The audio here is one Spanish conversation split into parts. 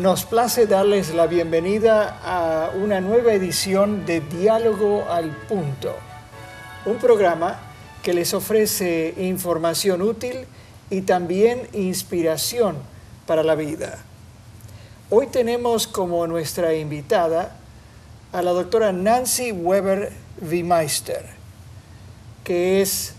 Nos place darles la bienvenida a una nueva edición de Diálogo al Punto, un programa que les ofrece información útil y también inspiración para la vida. Hoy tenemos como nuestra invitada a la doctora Nancy Weber Wimeister, que es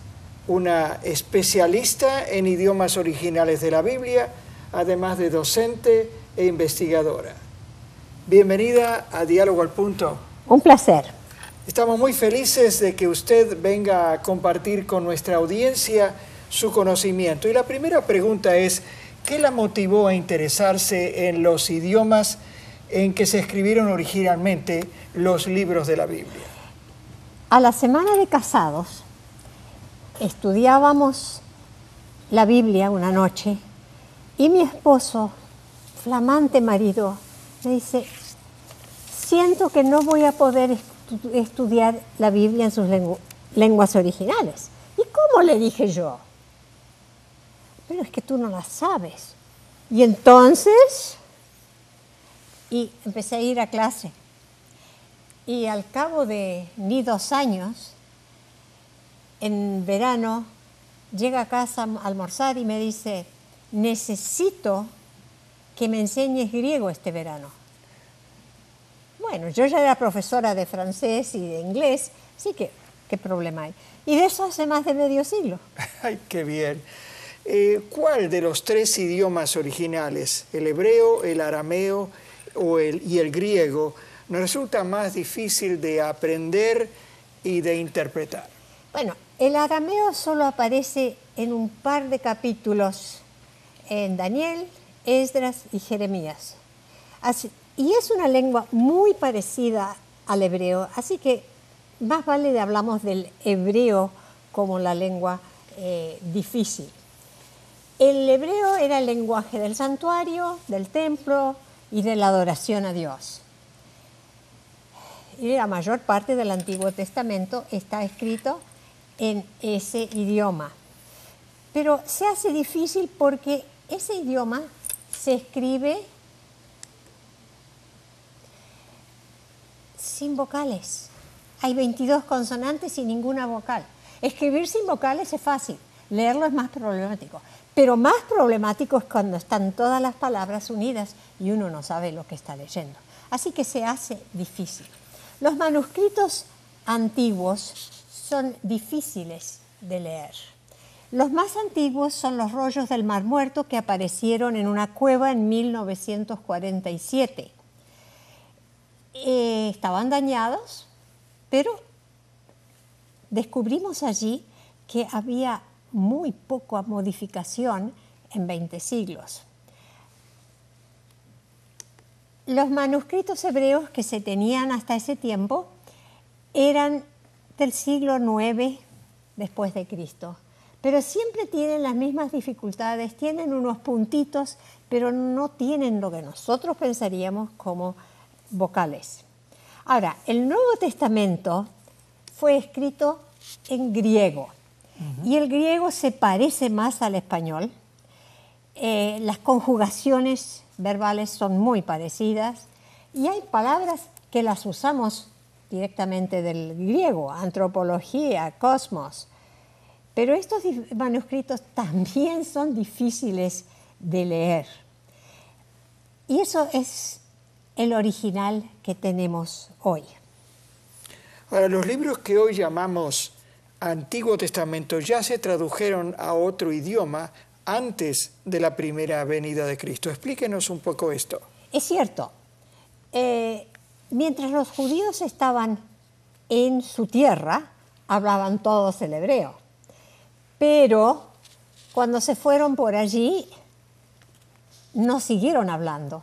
una especialista en idiomas originales de la Biblia, además de docente e investigadora. Bienvenida a Diálogo al Punto. Un placer. Estamos muy felices de que usted venga a compartir con nuestra audiencia su conocimiento. Y la primera pregunta es, ¿qué la motivó a interesarse en los idiomas en que se escribieron originalmente los libros de la Biblia? A la semana de casados estudiábamos la Biblia una noche y mi esposo flamante marido me dice, siento que no voy a poder estudiar la Biblia en sus lenguas originales. ¿Y cómo le dije yo? Pero es que tú no la sabes. Y entonces, y empecé a ir a clase. Y al cabo de ni dos años, en verano, llega a casa a almorzar y me dice, necesito que me enseñes griego este verano. Bueno, yo ya era profesora de francés y de inglés, así que, ¿qué problema hay? Y de eso hace más de medio siglo. ¡Ay, qué bien! Eh, ¿Cuál de los tres idiomas originales, el hebreo, el arameo o el, y el griego, nos resulta más difícil de aprender y de interpretar? Bueno, el arameo solo aparece en un par de capítulos en Daniel, Esdras y Jeremías. y es una lengua muy parecida al hebreo, así que más vale hablamos del hebreo como la lengua eh, difícil. El hebreo era el lenguaje del santuario, del templo y de la adoración a Dios. Y la mayor parte del Antiguo Testamento está escrito en ese idioma. Pero se hace difícil porque ese idioma se escribe sin vocales. Hay 22 consonantes y ninguna vocal. Escribir sin vocales es fácil, leerlo es más problemático. Pero más problemático es cuando están todas las palabras unidas y uno no sabe lo que está leyendo. Así que se hace difícil. Los manuscritos antiguos son difíciles de leer. Los más antiguos son los rollos del Mar Muerto que aparecieron en una cueva en 1947. Eh, estaban dañados, pero descubrimos allí que había muy poca modificación en 20 siglos. Los manuscritos hebreos que se tenían hasta ese tiempo eran del siglo IX después de Cristo pero siempre tienen las mismas dificultades, tienen unos puntitos, pero no tienen lo que nosotros pensaríamos como vocales. Ahora, el Nuevo Testamento fue escrito en griego y el griego se parece más al español. Eh, las conjugaciones verbales son muy parecidas y hay palabras que las usamos directamente del griego, antropología, cosmos, pero estos manuscritos también son difíciles de leer. Y eso es el original que tenemos hoy. Ahora, los libros que hoy llamamos Antiguo Testamento ya se tradujeron a otro idioma antes de la primera venida de Cristo. Explíquenos un poco esto. Es cierto. Eh, mientras los judíos estaban en su tierra, hablaban todos el hebreo. Pero cuando se fueron por allí, no siguieron hablando.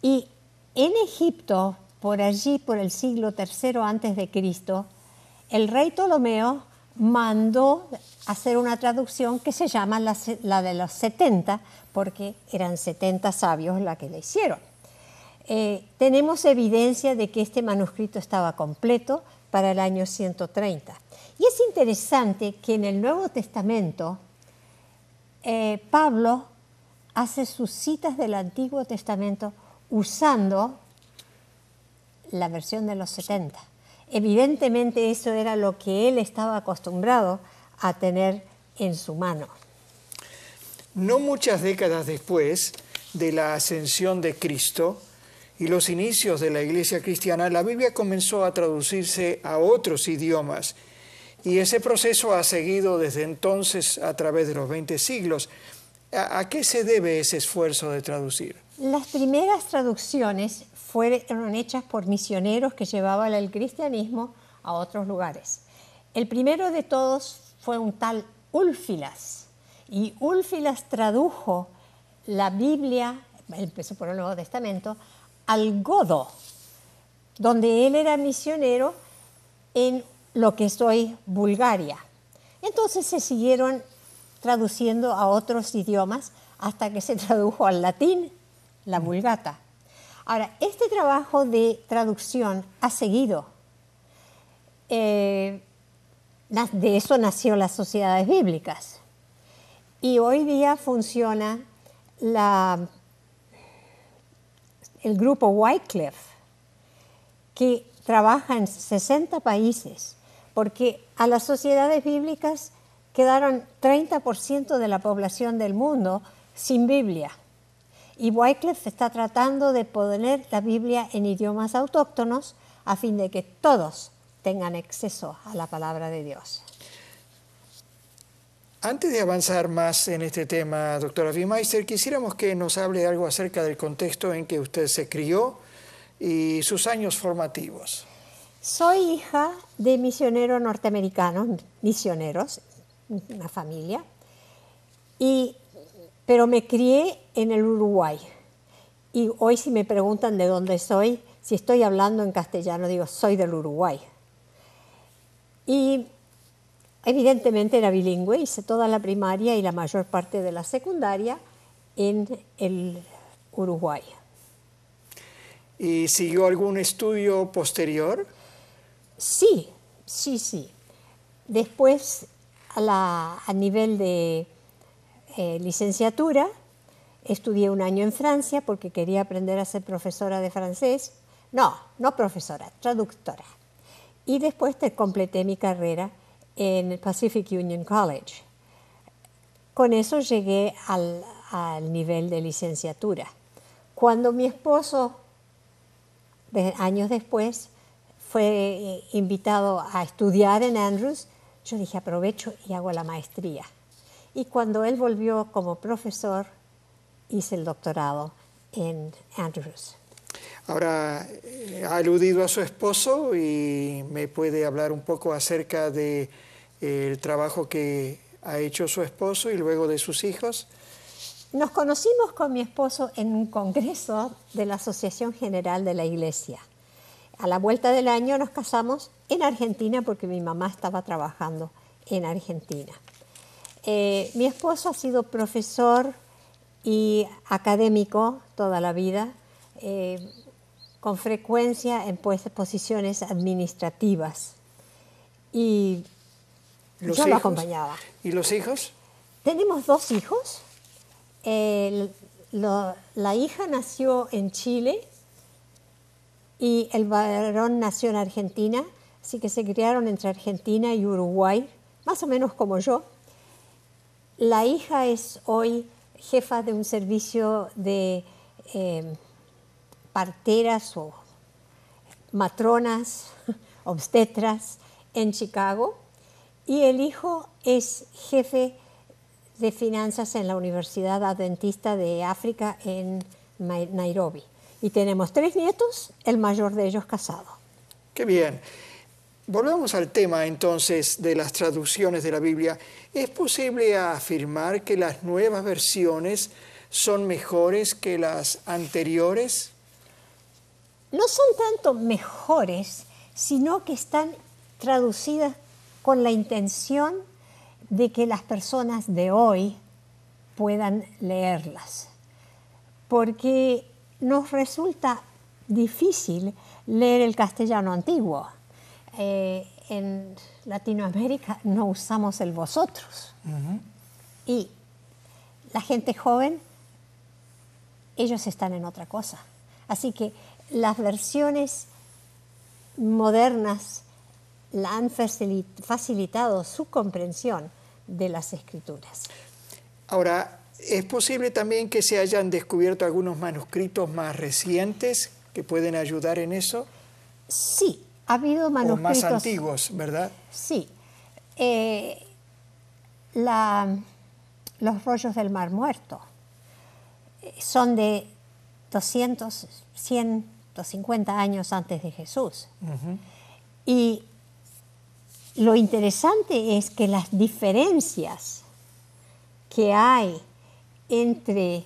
Y en Egipto, por allí, por el siglo III antes de Cristo, el rey Ptolomeo mandó hacer una traducción que se llama la, de los 70, porque eran 70 sabios la que la hicieron. Eh, tenemos evidencia de que este manuscrito estaba completo para el año 130. Y es interesante que en el Nuevo Testamento eh, Pablo hace sus citas del Antiguo Testamento usando la versión de los 70. Evidentemente eso era lo que él estaba acostumbrado a tener en su mano. No muchas décadas después de la ascensión de Cristo y los inicios de la iglesia cristiana, la Biblia comenzó a traducirse a otros idiomas y ese proceso ha seguido desde entonces a través de los 20 siglos. ¿A, qué se debe ese esfuerzo de traducir? Las primeras traducciones fueron hechas por misioneros que llevaban el cristianismo a otros lugares. El primero de todos fue un tal Úlfilas, y Úlfilas tradujo la Biblia, empezó por el Nuevo Testamento, al godo, donde él era misionero en lo que es hoy Bulgaria. Entonces se siguieron traduciendo a otros idiomas hasta que se tradujo al latín la vulgata. Ahora, este trabajo de traducción ha seguido. Eh, de eso nació las sociedades bíblicas. Y hoy día funciona la, el grupo Wycliffe, que trabaja en 60 países, porque a las sociedades bíblicas quedaron 30% de la población del mundo sin Biblia. Y Wycliffe está tratando de poner la Biblia en idiomas autóctonos a fin de que todos tengan acceso a la palabra de Dios. Antes de avanzar más en este tema, doctora Wimeister, quisiéramos que nos hable algo acerca del contexto en que usted se crió y sus años formativos. Soy hija de misioneros norteamericanos, misioneros, una familia, y, pero me crié en el Uruguay. Y hoy si me preguntan de dónde soy, si estoy hablando en castellano, digo, soy del Uruguay. Y Evidentemente era bilingüe, hice toda la primaria y la mayor parte de la secundaria en el Uruguay. ¿Y siguió algún estudio posterior? Sí, sí, sí. Después, a, nivel de eh, licenciatura, estudié un año en Francia porque quería aprender a ser profesora de francés. No, no profesora, traductora. Y después te completé mi carrera en Pacific Union College. Con eso llegué al, nivel de licenciatura. Cuando mi esposo, años después, fue eh, invitado a estudiar en Andrews, yo dije aprovecho y hago la maestría. Y cuando él volvió como profesor, hice el doctorado en Andrews. Ahora, eh, ha aludido a su esposo y me puede hablar un poco acerca de eh, el trabajo que ha hecho su esposo y luego de sus hijos. Nos conocimos con mi esposo en un congreso de la Asociación General de la Iglesia. A la vuelta del año nos casamos en Argentina porque mi mamá estaba trabajando en Argentina. Eh, mi esposo ha sido profesor y académico toda la vida. Eh, con frecuencia en pues, posiciones administrativas. Y yo lo acompañaba. ¿Y los hijos? Tenemos dos hijos. la hija nació en Chile y el varón nació en Argentina, así que se criaron entre Argentina y Uruguay, más o menos como yo. La hija es hoy jefa de un servicio de eh, parteras o matronas, obstetras en Chicago y el hijo es jefe de finanzas en la Universidad Adventista de África en Nairobi. Y tenemos tres nietos, el mayor de ellos casado. Qué bien. Volvemos al tema entonces de las traducciones de la Biblia. ¿Es posible afirmar que las nuevas versiones son mejores que las anteriores? no son tanto mejores, sino que están traducidas con la intención de que las personas de hoy puedan leerlas. Porque nos resulta difícil leer el castellano antiguo. Eh, en Latinoamérica no usamos el vosotros. Y la gente joven, ellos están en otra cosa Así que las versiones modernas la han facilitado su comprensión de las escrituras. Ahora, ¿es posible también que se hayan descubierto algunos manuscritos más recientes que pueden ayudar en eso? Sí, ha habido manuscritos. O más antiguos, ¿verdad? Sí. Eh, los rollos del Mar Muerto eh, son de 200, 150 años antes de Jesús. Y lo interesante es que las diferencias que hay entre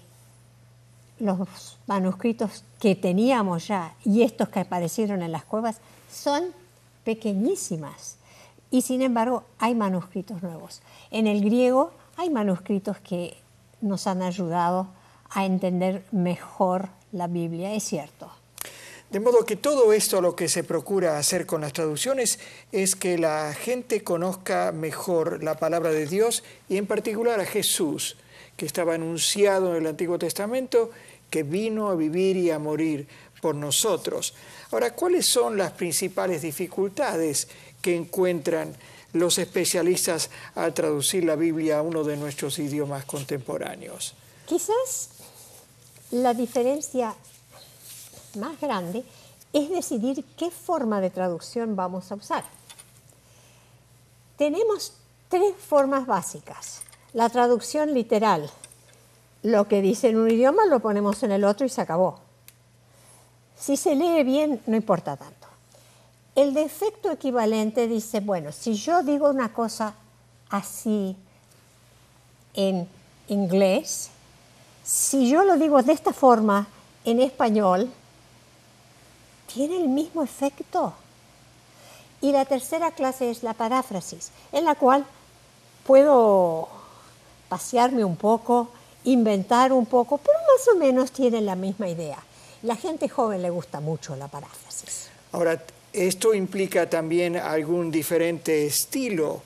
los manuscritos que teníamos ya y estos que aparecieron en las cuevas son pequeñísimas. Y sin embargo hay manuscritos nuevos. En el griego hay manuscritos que nos han ayudado a entender mejor la Biblia, es cierto. De modo que todo esto lo que se procura hacer con las traducciones es que la gente conozca mejor la palabra de Dios y en particular a Jesús, que estaba anunciado en el Antiguo Testamento, que vino a vivir y a morir por nosotros. Ahora, ¿cuáles son las principales dificultades que encuentran los especialistas al traducir la Biblia a uno de nuestros idiomas contemporáneos? Quizás la diferencia más grande es decidir qué forma de traducción vamos a usar. Tenemos tres formas básicas. La traducción literal. Lo que dice en un idioma lo ponemos en el otro y se acabó. Si se lee bien, no importa tanto. El defecto equivalente dice, bueno, si yo digo una cosa así en inglés, si yo lo digo de esta forma en español, tiene el mismo efecto. Y la tercera clase es la paráfrasis, en la cual puedo pasearme un poco, inventar un poco, pero más o menos tiene la misma idea. La gente joven le gusta mucho la paráfrasis. Ahora, esto implica también algún diferente estilo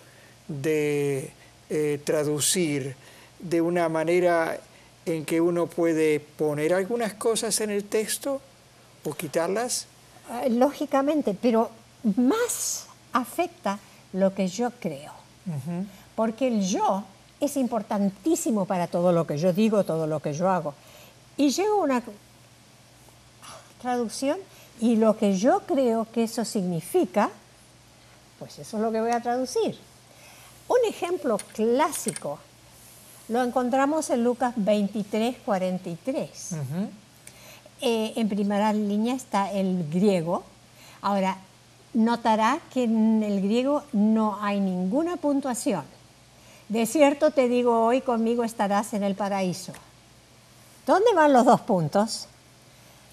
de eh, traducir de una manera en que uno puede poner algunas cosas en el texto o quitarlas? Ah, lógicamente, pero más afecta lo que yo creo. Porque el yo es importantísimo para todo lo que yo digo, todo lo que yo hago. Y llego a una traducción y lo que yo creo que eso significa, pues eso es lo que voy a traducir. Un ejemplo clásico lo encontramos en Lucas 23, 43. Eh, en primera línea está el griego. Ahora, notará que en el griego no hay ninguna puntuación. De cierto te digo, hoy conmigo estarás en el paraíso. ¿Dónde van los dos puntos?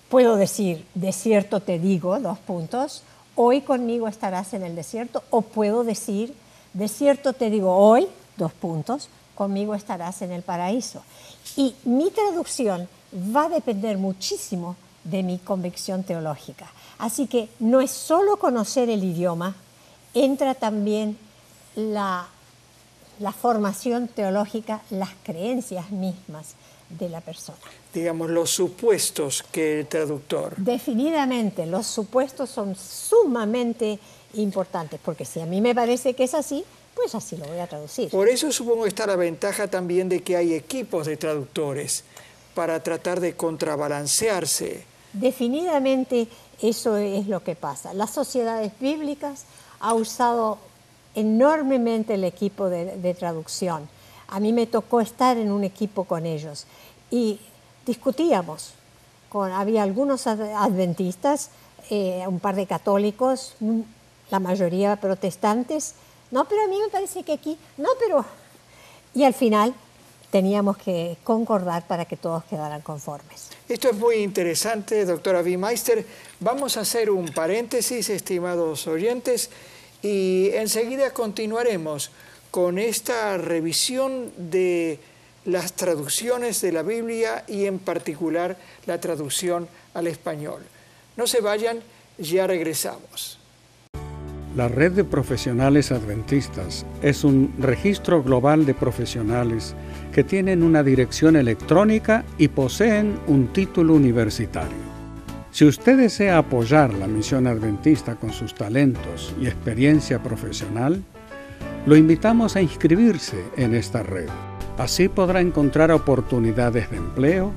Puedo decir, de cierto te digo, dos puntos, hoy conmigo estarás en el desierto, o puedo decir, de cierto te digo hoy, dos puntos, conmigo estarás en el paraíso. Y mi traducción va a depender muchísimo de mi convicción teológica. Así que no es solo conocer el idioma, entra también la, la formación teológica, las creencias mismas de la persona. Digamos, los supuestos que el traductor. Definidamente, los supuestos son sumamente importantes, porque si a mí me parece que es así, pues así lo voy a traducir. Por eso supongo que está la ventaja también de que hay equipos de traductores para tratar de contrabalancearse. Definitivamente eso es lo que pasa. Las sociedades bíblicas han usado enormemente el equipo de, traducción. A mí me tocó estar en un equipo con ellos y discutíamos. Había algunos adventistas, eh, un par de católicos, la mayoría protestantes, no, pero a mí me parece que aquí, no, pero... Y al final teníamos que concordar para que todos quedaran conformes. Esto es muy interesante, doctora Wimeister. Vamos a hacer un paréntesis, estimados oyentes, y enseguida continuaremos con esta revisión de las traducciones de la Biblia y en particular la traducción al español. No se vayan, ya regresamos. La Red de Profesionales Adventistas es un registro global de profesionales que tienen una dirección electrónica y poseen un título universitario. Si usted desea apoyar la misión adventista con sus talentos y experiencia profesional, lo invitamos a inscribirse en esta red. Así podrá encontrar oportunidades de empleo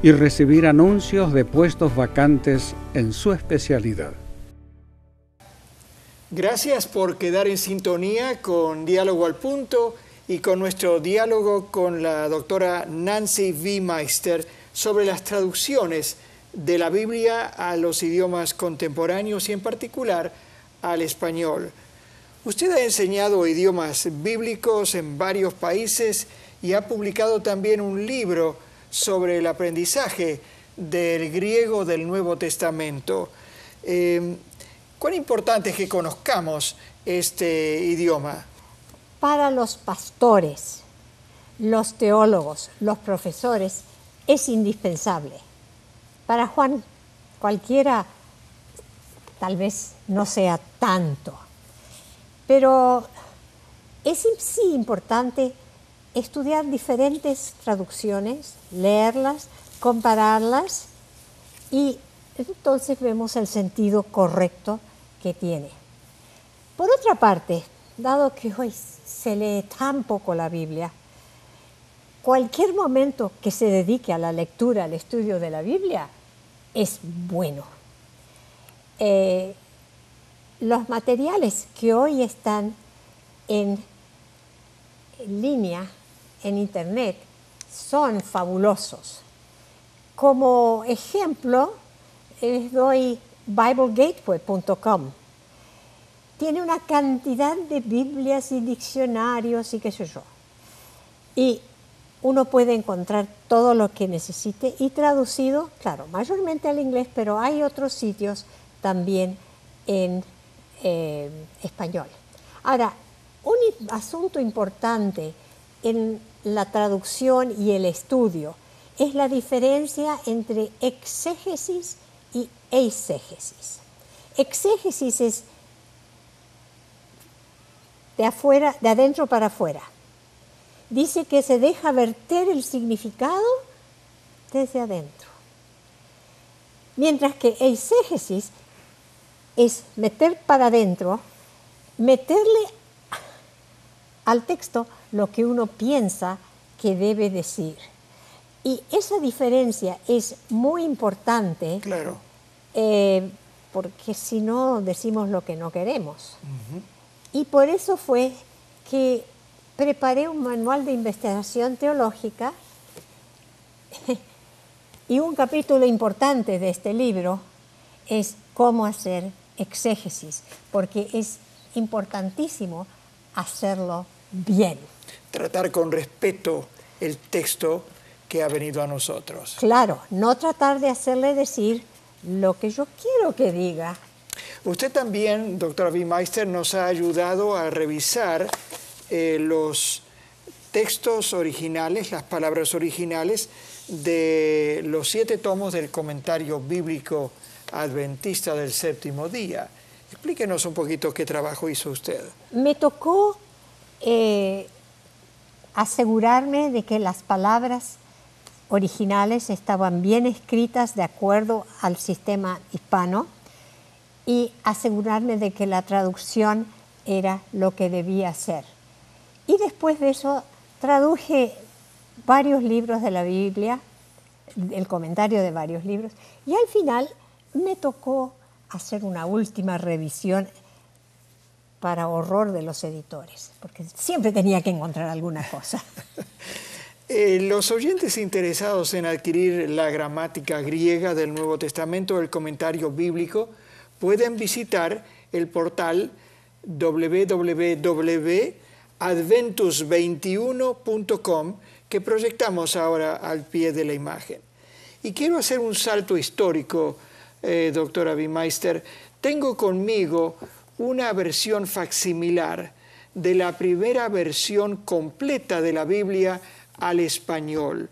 y recibir anuncios de puestos vacantes en su especialidad. Gracias por quedar en sintonía con Diálogo al Punto y con nuestro diálogo con la doctora Nancy V. Meister sobre las traducciones de la Biblia a los idiomas contemporáneos y en particular al español. Usted ha enseñado idiomas bíblicos en varios países y ha publicado también un libro sobre el aprendizaje del griego del Nuevo Testamento. Eh, ¿Cuán importante es que conozcamos este idioma? Para los pastores, los teólogos, los profesores, es indispensable. Para Juan, cualquiera tal vez no sea tanto, pero es sí importante estudiar diferentes traducciones, leerlas, compararlas y entonces vemos el sentido correcto que tiene. Por otra parte, dado que hoy se lee tan poco la Biblia, cualquier momento que se dedique a la lectura, al estudio de la Biblia, es bueno. Eh, los materiales que hoy están en línea, en Internet, son fabulosos. Como ejemplo, les doy BibleGateway.com. Tiene una cantidad de Biblias y diccionarios y qué sé yo. Y uno puede encontrar todo lo que necesite y traducido, claro, mayormente al inglés, pero hay otros sitios también en eh, español. Ahora, un asunto importante en la traducción y el estudio es la diferencia entre exégesis y eisegesis. Exégesis es de afuera, de adentro para afuera. Dice que se deja verter el significado desde adentro. Mientras que eisegesis es meter para adentro, meterle al texto lo que uno piensa que debe decir. Y esa diferencia es muy importante. Claro. Eh, porque si no decimos lo que no queremos. Y por eso fue que preparé un manual de investigación teológica y un capítulo importante de este libro es cómo hacer exégesis, porque es importantísimo hacerlo bien. Tratar con respeto el texto que ha venido a nosotros. Claro, no tratar de hacerle decir lo que yo quiero que diga. Usted también, doctora Meister, nos ha ayudado a revisar eh, los textos originales, las palabras originales de los siete tomos del comentario bíblico adventista del séptimo día. Explíquenos un poquito qué trabajo hizo usted. Me tocó eh, asegurarme de que las palabras originales estaban bien escritas de acuerdo al sistema hispano y asegurarme de que la traducción era lo que debía ser. Y después de eso traduje varios libros de la Biblia, el comentario de varios libros, y al final me tocó hacer una última revisión para horror de los editores, porque siempre tenía que encontrar alguna cosa. Eh, los oyentes interesados en adquirir la gramática griega del Nuevo Testamento, el comentario bíblico, pueden visitar el portal www.adventus21.com que proyectamos ahora al pie de la imagen. Y quiero hacer un salto histórico, eh, doctora Bimeister. Tengo conmigo una versión facsimilar de la primera versión completa de la Biblia al español.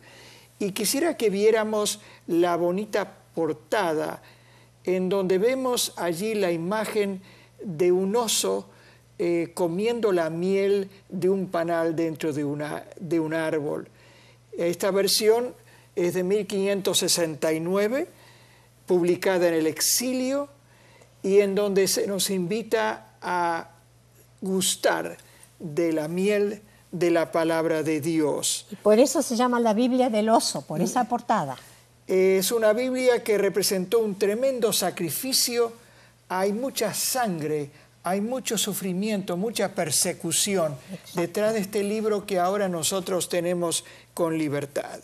Y quisiera que viéramos la bonita portada en donde vemos allí la imagen de un oso eh, comiendo la miel de un panal dentro de, una, de un árbol. Esta versión es de 1569 publicada en el exilio y en donde se nos invita a gustar de la miel de la palabra de Dios. Y por eso se llama la Biblia del oso, por esa portada. Es una Biblia que representó un tremendo sacrificio, hay mucha sangre, hay mucho sufrimiento, mucha persecución detrás de este libro que ahora nosotros tenemos con libertad.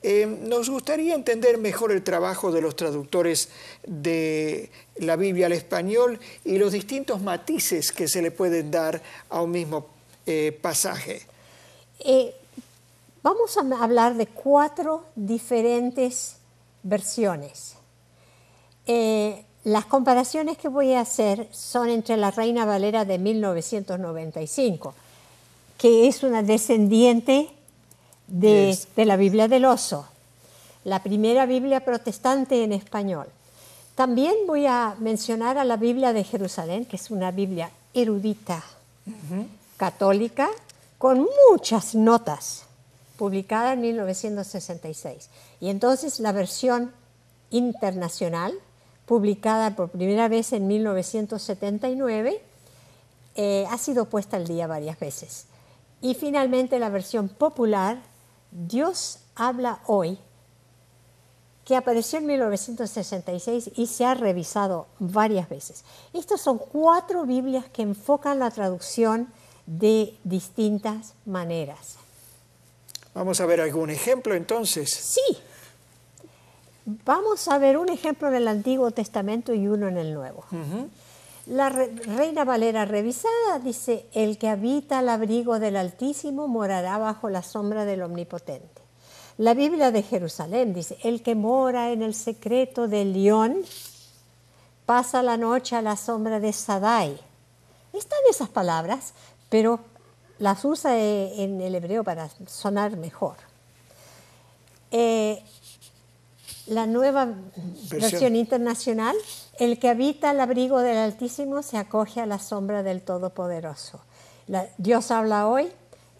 Eh, nos gustaría entender mejor el trabajo de los traductores de la Biblia al español y los distintos matices que se le pueden dar a un mismo eh, pasaje. Eh, vamos a hablar de cuatro diferentes versiones. Las comparaciones que voy a hacer son entre la Reina Valera de 1995, que es una descendiente de, la Biblia del Oso, la primera Biblia protestante en español. También voy a mencionar a la Biblia de Jerusalén, que es una Biblia erudita, católica, con muchas notas, publicada en 1966. Y entonces la versión internacional, publicada por primera vez en 1979, eh, ha sido puesta al día varias veces. Y finalmente la versión popular, Dios habla hoy, que apareció en 1966 y se ha revisado varias veces. Estas son cuatro Biblias que enfocan la traducción de distintas maneras. Vamos a ver algún ejemplo entonces. Sí. Vamos a ver un ejemplo en el Antiguo Testamento y uno en el Nuevo. La Reina Valera revisada dice, el que habita al abrigo del Altísimo morará bajo la sombra del Omnipotente. La Biblia de Jerusalén dice, el que mora en el secreto del león pasa la noche a la sombra de Sadai. Están esas palabras, pero las usa en el hebreo para sonar mejor. Eh, la nueva versión. internacional, el que habita al abrigo del Altísimo se acoge a la sombra del Todopoderoso. Dios habla hoy,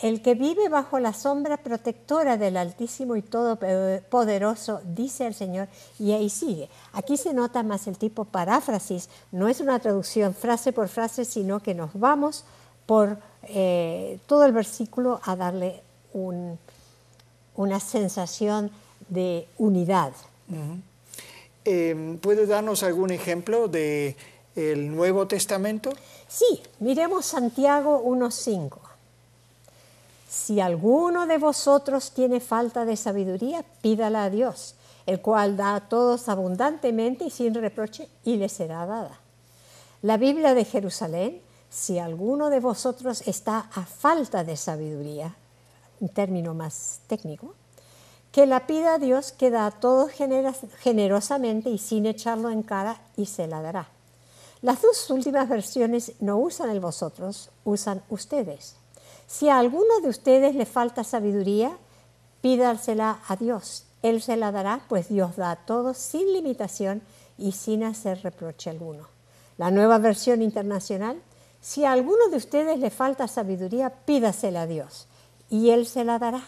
el que vive bajo la sombra protectora del Altísimo y Todopoderoso, dice el Señor, y ahí sigue. Aquí se nota más el tipo paráfrasis, no es una traducción frase por frase, sino que nos vamos por eh, todo el versículo a darle una sensación de unidad. Em, ¿Puede darnos algún ejemplo del el Nuevo Testamento? Sí, miremos Santiago 1.5. Si alguno de vosotros tiene falta de sabiduría, pídala a Dios, el cual da a todos abundantemente y sin reproche, y le será dada. La Biblia de Jerusalén, si alguno de vosotros está a falta de sabiduría, un término más técnico, que la pida a Dios que da a todos generosamente y sin echarlo en cara y se la dará. Las dos últimas versiones no usan el vosotros, usan ustedes. Si a alguno de ustedes le falta sabiduría, pídasela a Dios. Él se la dará, pues Dios da a todos sin limitación y sin hacer reproche alguno. La nueva versión internacional, si a alguno de ustedes le falta sabiduría, pídasela a Dios y Él se la dará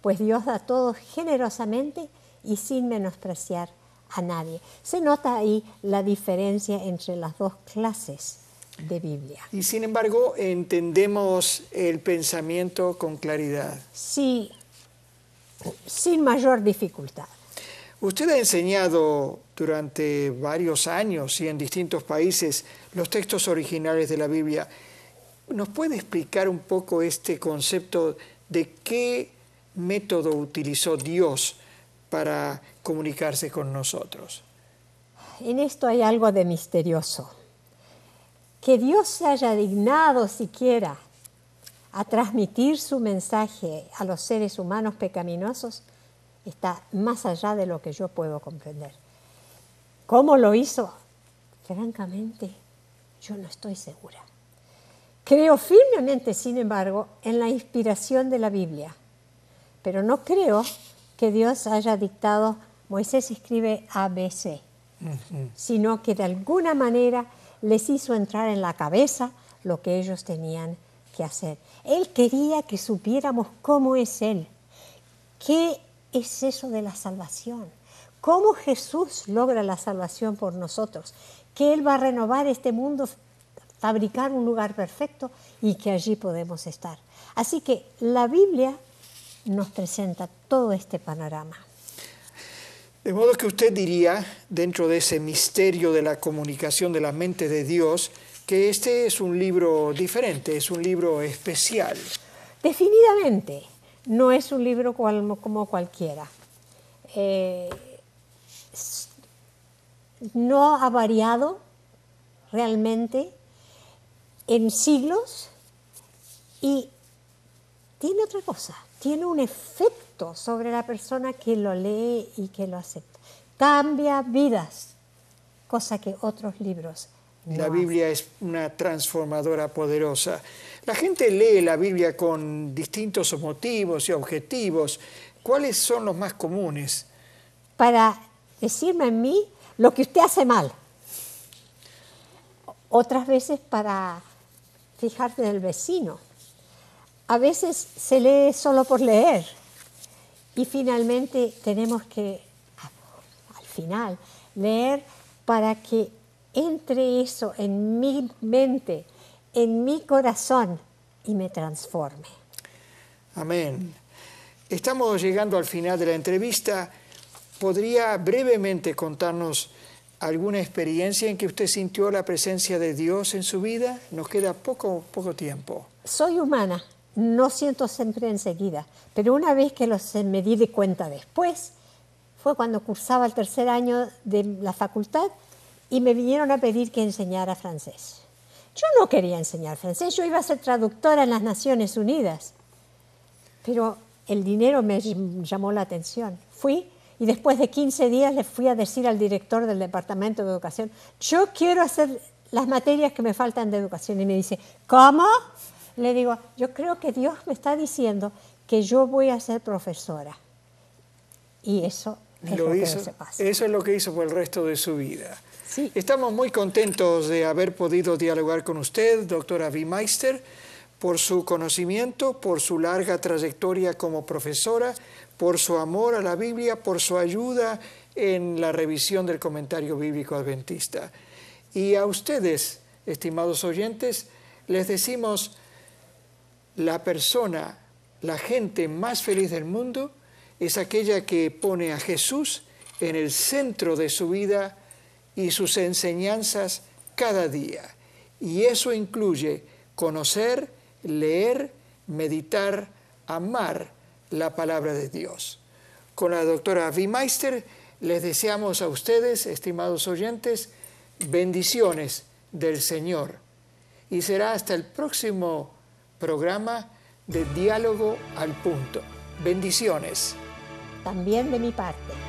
pues Dios da todo generosamente y sin menospreciar a nadie. Se nota ahí la diferencia entre las dos clases de Biblia. Y sin embargo, entendemos el pensamiento con claridad. Sí, sin mayor dificultad. Usted ha enseñado durante varios años y en distintos países los textos originales de la Biblia. ¿Nos puede explicar un poco este concepto de qué método utilizó Dios para comunicarse con nosotros? En esto hay algo de misterioso. Que Dios se haya dignado siquiera a transmitir su mensaje a los seres humanos pecaminosos está más allá de lo que yo puedo comprender. ¿Cómo lo hizo? Francamente, yo no estoy segura. Creo firmemente, sin embargo, en la inspiración de la Biblia pero no creo que Dios haya dictado, Moisés escribe ABC, sino que de alguna manera les hizo entrar en la cabeza lo que ellos tenían que hacer. Él quería que supiéramos cómo es Él, qué es eso de la salvación, cómo Jesús logra la salvación por nosotros, que Él va a renovar este mundo, fabricar un lugar perfecto y que allí podemos estar. Así que la Biblia nos presenta todo este panorama. De modo que usted diría, dentro de ese misterio de la comunicación de la mente de Dios, que este es un libro diferente, es un libro especial. Definitivamente, no es un libro como cualquiera. Eh, no ha variado realmente en siglos y tiene otra cosa, tiene un efecto sobre la persona que lo lee y que lo acepta. Cambia vidas, cosa que otros libros no La Biblia es una transformadora poderosa. La gente lee la Biblia con distintos motivos y objetivos. ¿Cuáles son los más comunes? Para decirme a mí lo que usted hace mal. Otras veces para fijarte en el vecino. A veces se lee solo por leer. Y finalmente tenemos que, al final, leer para que entre eso en mi mente, en mi corazón y me transforme. Amén. Estamos llegando al final de la entrevista. ¿Podría brevemente contarnos alguna experiencia en que usted sintió la presencia de Dios en su vida? Nos queda poco, poco tiempo. Soy humana, no siento siempre enseguida, pero una vez que los me di de cuenta después, fue cuando cursaba el tercer año de la facultad y me vinieron a pedir que enseñara francés. Yo no quería enseñar francés, yo iba a ser traductora en las Naciones Unidas, pero el dinero me llamó la atención. Fui y después de 15 días le fui a decir al director del Departamento de Educación, yo quiero hacer las materias que me faltan de educación. Y me dice, ¿cómo? Le digo, yo creo que Dios me está diciendo que yo voy a ser profesora. Y eso es lo, que se pasa. Eso es lo que hizo por el resto de su vida. Sí. Estamos muy contentos de haber podido dialogar con usted, doctora Meister, por su conocimiento, por su larga trayectoria como profesora, por su amor a la Biblia, por su ayuda en la revisión del comentario bíblico adventista. Y a ustedes, estimados oyentes, les decimos, la persona, la gente más feliz del mundo es aquella que pone a Jesús en el centro de su vida y sus enseñanzas cada día. Y eso incluye conocer, leer, meditar, amar la palabra de Dios. Con la doctora Meister les deseamos a ustedes, estimados oyentes, bendiciones del Señor. Y será hasta el próximo programa de Diálogo al Punto. Bendiciones. También de mi parte.